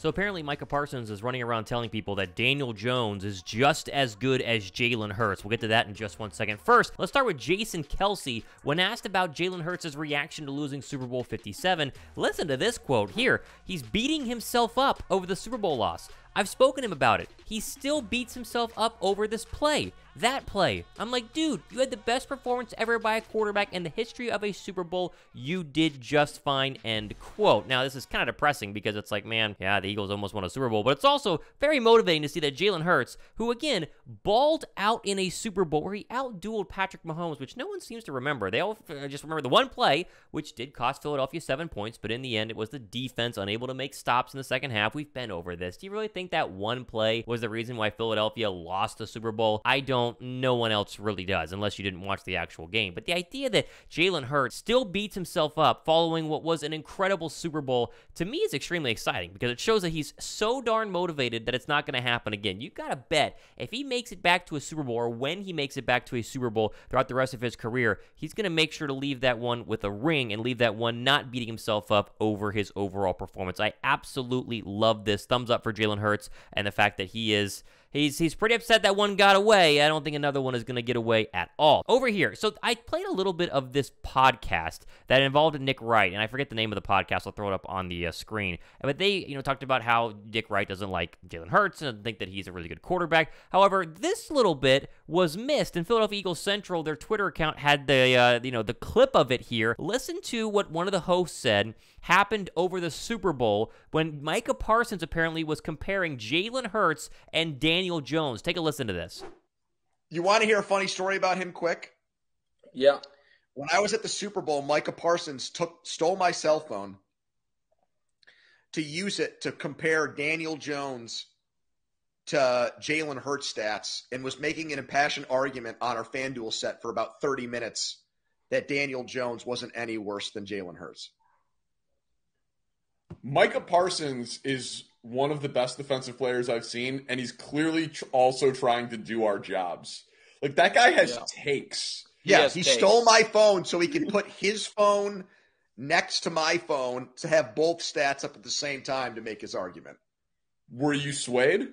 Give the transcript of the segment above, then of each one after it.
So apparently Micah Parsons is running around telling people that Daniel Jones is just as good as Jalen Hurts. We'll get to that in just one second. First, let's start with Jason Kelce. When asked about Jalen Hurts' reaction to losing Super Bowl 57, listen to this quote here. He's beating himself up over the Super Bowl loss. I've spoken to him about it. He still beats himself up over this play. That play. I'm like, dude, you had the best performance ever by a quarterback in the history of a Super Bowl. You did just fine. End quote. Now, this is kind of depressing because it's like, man, yeah, the Eagles almost won a Super Bowl, but it's also very motivating to see that Jalen Hurts, who again balled out in a Super Bowl where he outdueled Patrick Mahomes, which no one seems to remember. They all uh, just remember the one play, which did cost Philadelphia seven points, but in the end, it was the defense unable to make stops in the second half. We've been over this. Do you really think that one play was the reason why Philadelphia lost the Super Bowl? I don't. No one else really does, unless you didn't watch the actual game. But the idea that Jalen Hurts still beats himself up following what was an incredible Super Bowl to me is extremely exciting because it shows that he's so darn motivated that it's not going to happen again. You got to bet if he makes it back to a Super Bowl or when he makes it back to a Super Bowl throughout the rest of his career, he's going to make sure to leave that one with a ring and leave that one not beating himself up over his overall performance. I absolutely love this. Thumbs up for Jalen Hurts and the fact that he is He's he's pretty upset that one got away. I don't think another one is going to get away at all. Over here, so I played a little bit of this podcast that involved Nick Wright, and I forget the name of the podcast. I'll throw it up on the uh, screen. But they, you know, talked about how Nick Wright doesn't like Jalen Hurts and think that he's a really good quarterback. However, this little bit was missed, and Philadelphia Eagles Central, their Twitter account had the uh, you know the clip of it here. Listen to what one of the hosts said happened over the Super Bowl when Micah Parsons apparently was comparing Jalen Hurts and Daniel Jones. Take a listen to this. You want to hear a funny story about him quick? Yeah. When I was at the Super Bowl, Micah Parsons took stole my cell phone to use it to compare Daniel Jones to Jalen Hurts stats and was making an impassioned argument on our FanDuel set for about 30 minutes that Daniel Jones wasn't any worse than Jalen Hurts. Micah Parsons is one of the best defensive players I've seen, and he's clearly tr- also trying to do our jobs. Like that guy has Yeah. takes. Yeah, has he takes. stole my phone so he could put his phone next to my phone to have both stats up at the same time to make his argument. Were you swayed?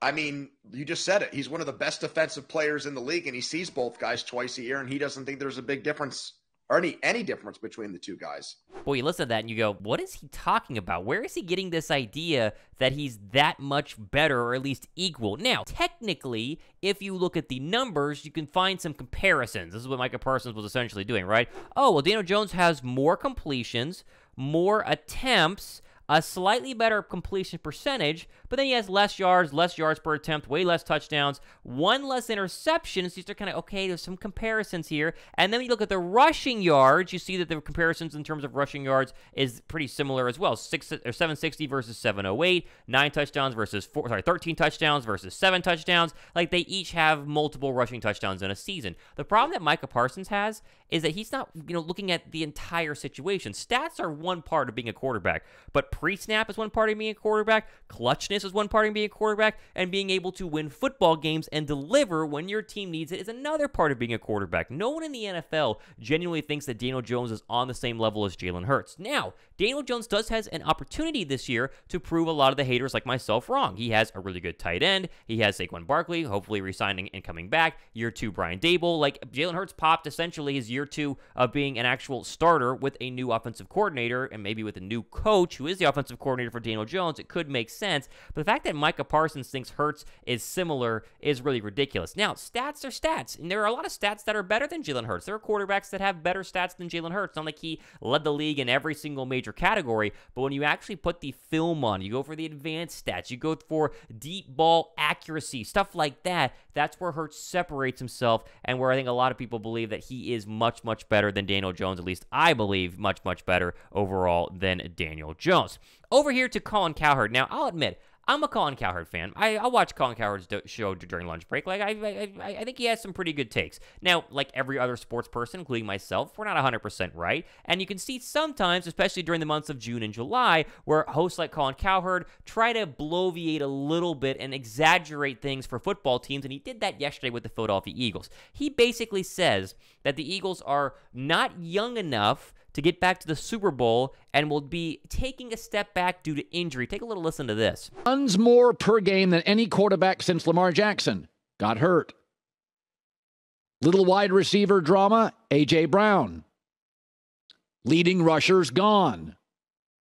I mean, you just said it. He's one of the best defensive players in the league, and he sees both guys twice a year, and he doesn't think there's a big difference or any any difference between the two guys. Boy, you listen to that and you go, what is he talking about? Where is he getting this idea that he's that much better or at least equal? Now, technically, if you look at the numbers, you can find some comparisons. This is what Micah Parsons was essentially doing, right? Oh, well, Daniel Jones has more completions, more attempts, a slightly better completion percentage, but then he has less yards, less yards per attempt, way less touchdowns, one less interception. So you start kind of, okay, there's some comparisons here. And then when you look at the rushing yards, you see that the comparisons in terms of rushing yards is pretty similar as well. Six or 760 versus 708, nine touchdowns versus four, sorry, 13 touchdowns versus seven touchdowns. Like they each have multiple rushing touchdowns in a season. The problem that Micah Parsons has is that he's not, you know, looking at the entire situation. Stats are one part of being a quarterback, but pre-snap is one part of being a quarterback, clutchness is one part of being a quarterback, and being able to win football games and deliver when your team needs it is another part of being a quarterback. No one in the NFL genuinely thinks that Daniel Jones is on the same level as Jalen Hurts. Now, Daniel Jones does has an opportunity this year to prove a lot of the haters like myself wrong. He has a really good tight end. He has Saquon Barkley, hopefully resigning and coming back. Year two, Brian Daboll. Like Jalen Hurts popped essentially his year two of being an actual starter with a new offensive coordinator and maybe with a new coach who is the offensive coordinator for Daniel Jones. It could make sense. But the fact that Micah Parsons thinks Hurts is similar is really ridiculous. Now, stats are stats, and there are a lot of stats that are better than Jalen Hurts. There are quarterbacks that have better stats than Jalen Hurts. Not like he led the league in every single major category, but when you actually put the film on, you go for the advanced stats, you go for deep ball accuracy, stuff like that. That's where Hurts separates himself, and where I think a lot of people believe that he is much, much better than Daniel Jones. At least I believe much, much better overall than Daniel Jones. Over here to Colin Cowherd. Now, I'll admit, I'm a Colin Cowherd fan. I, I watch Colin Cowherd's do- show during lunch break. Like I, I, I think he has some pretty good takes. Now, like every other sports person, including myself, we're not 100% right, and you can see sometimes, especially during the months of June and July, where hosts like Colin Cowherd try to bloviate a little bit and exaggerate things for football teams, and he did that yesterday with the Philadelphia Eagles. He basically says that the Eagles are not young enough to get back to the Super Bowl and will be taking a step back due to injury. Take a little listen to this. Runs more per game than any quarterback since Lamar Jackson got hurt. Little wide receiver drama, A.J. Brown. Leading rushers gone.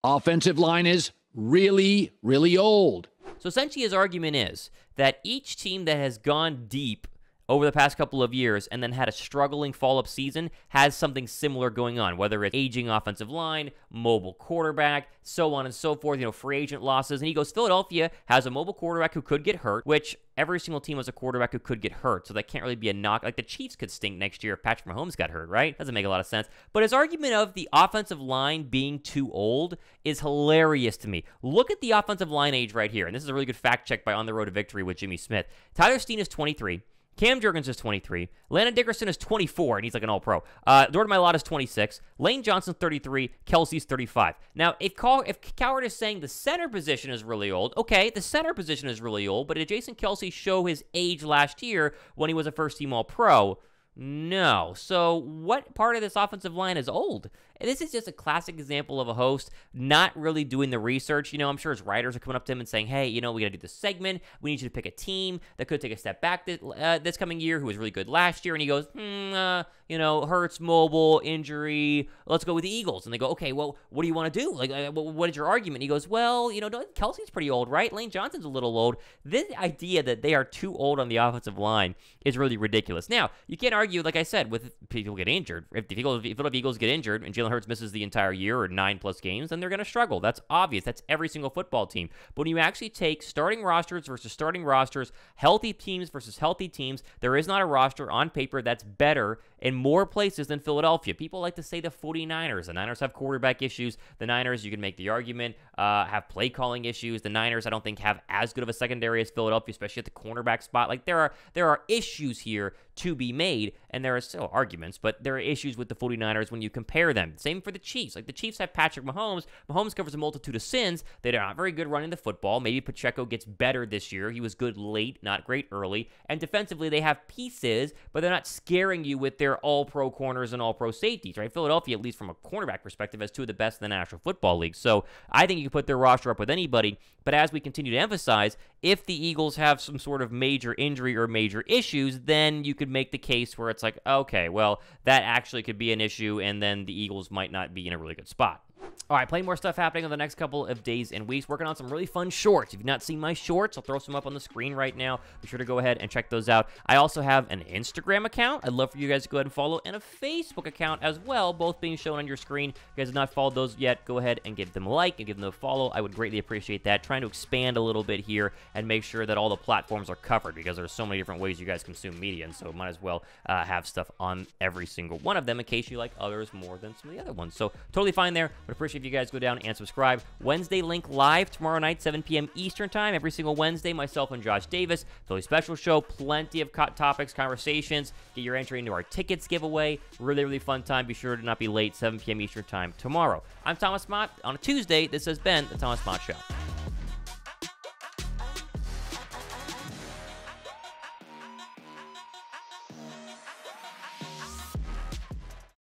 Offensive line is really, really old. So essentially, his argument is that each team that has gone deep over the past couple of years and then had a struggling fall up season has something similar going on, whether it's aging offensive line, mobile quarterback, so on and so forth, you know, free agent losses. And he goes, Philadelphia has a mobile quarterback who could get hurt, which every single team has a quarterback who could get hurt. So that can't really be a knock. Like the Chiefs could stink next year if Patrick Mahomes got hurt, right? Doesn't make a lot of sense. But his argument of the offensive line being too old is hilarious to me. Look at the offensive line age right here. And this is a really good fact check by On the Road to Victory with Jimmy Smith. Tyler Steen is 23. Cam Jurgens is 23. Landon Dickerson is 24, and he's like an all pro. Uh, Jordan Mailata is 26. Lane Johnson's 33. Kelce's 35. Now, if, Call, if Cowherd is saying the center position is really old, okay, the center position is really old, but did Jason Kelsey show his age last year when he was a first team all pro? No. So, what part of this offensive line is old? This is just a classic example of a host not really doing the research. You know, I'm sure his writers are coming up to him and saying, hey, you know, we got to do this segment. We need you to pick a team that could take a step back this, uh, this coming year who was really good last year. And he goes, hmm, uh, you know, Hurts, mobile, injury. Let's go with the Eagles. And they go, okay, well, what do you want to do? Like, uh, what is your argument? And he goes, well, you know, Kelce's pretty old, right? Lane Johnson's a little old. This idea that they are too old on the offensive line is really ridiculous. Now, you can't argue, like I said, with people get injured. If the Eagles, if the Eagles get injured and Jalen Hurts misses the entire year or nine plus games, then they're going to struggle. That's obvious. That's every single football team. But when you actually take starting rosters versus starting rosters, healthy teams versus healthy teams, there is not a roster on paper that's better in more places than Philadelphia. People like to say the 49ers. The Niners have quarterback issues. The Niners, you can make the argument, uh, have play calling issues. The Niners, I don't think, have as good of a secondary as Philadelphia, especially at the cornerback spot. Like there are there are issues here to be made, and there are still arguments, but there are issues with the 49ers when you compare them. Same for the Chiefs. Like the Chiefs have Patrick Mahomes. Mahomes covers a multitude of sins. They're not very good running the football. Maybe Pacheco gets better this year. He was good late, not great early. And defensively, they have pieces, but they're not scaring you with their all pro corners and all pro safeties, right? Philadelphia, at least from a cornerback perspective, has two of the best in the National Football League. So I think you can put their roster up with anybody. But as we continue to emphasize, if the Eagles have some sort of major injury or major issues, then you could make the case where it's like, okay, well, that actually could be an issue, and then the Eagles might not be in a really good spot. All right, plenty more stuff happening on the next couple of days and weeks. Working on some really fun shorts. If you've not seen my shorts, I'll throw some up on the screen right now. Be sure to go ahead and check those out. I also have an Instagram account. I'd love for you guys to go ahead and follow, and a Facebook account as well, both being shown on your screen. If you guys have not followed those yet, go ahead and give them a like and give them a follow. I would greatly appreciate that. Trying to expand a little bit here and make sure that all the platforms are covered because there's so many different ways you guys consume media, and so might as well uh, have stuff on every single one of them in case you like others more than some of the other ones. So totally fine there. But appreciate if you guys go down and subscribe. Wednesday link live tomorrow night, 7 p.m. Eastern Time, every single Wednesday. Myself and Josh Davis. Philly Special Show, plenty of topics, conversations. Get your entry into our tickets giveaway. Really, really fun time. Be sure to not be late, 7 p.m. Eastern Time tomorrow. I'm Thomas Mott. On a Tuesday, this has been The Thomas Mott Show.